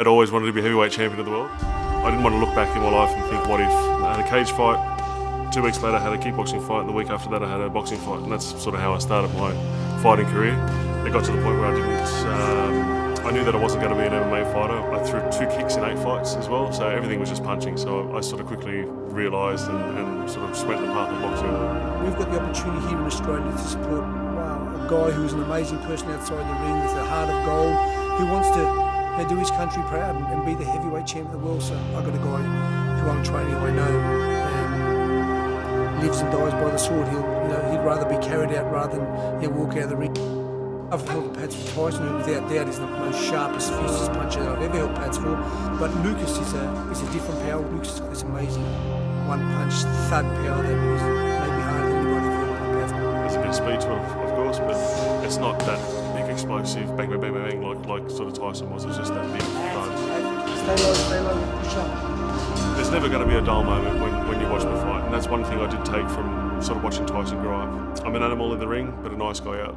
I'd always wanted to be heavyweight champion of the world. I didn't want to look back in my life and think, what if? I had a cage fight. Two weeks later, I had a kickboxing fight, and the week after that, I had a boxing fight, and that's sort of how I started my fighting career. It got to the point where I didn't. Um, I knew that I wasn't going to be an MMA fighter. I threw two kicks in eight fights as well, so everything was just punching. So I sort of quickly realised and, and, sort of just the path of boxing. We've got the opportunity here in Australia to support wow, a guy who's an amazing person outside the ring with a heart of gold, who wants to they do his country proud and, and, be the heavyweight champion of the world. So I've got a guy who I'm training, who I know um, lives and dies by the sword. He'll, you know, he'd rather be carried out rather than you know, walk out of the ring. I've held pads for Tyson, who without doubt is the most sharpest, fiercest puncher I've ever held pads for. But Lucas is a is a different power. Lucas has got this amazing one punch thud power that is maybe harder than anybody ever held. There's a bit of speed to it, of course, but it's not that explosive, bang, bang, bang, bang, like, like sort of Tyson was. It's just that big. Stay low, stay low, push up. There's never going to be a dull moment when, when you watch me fight, and that's one thing I did take from sort of watching Tyson grow up. I'm an animal in the ring, but a nice guy out.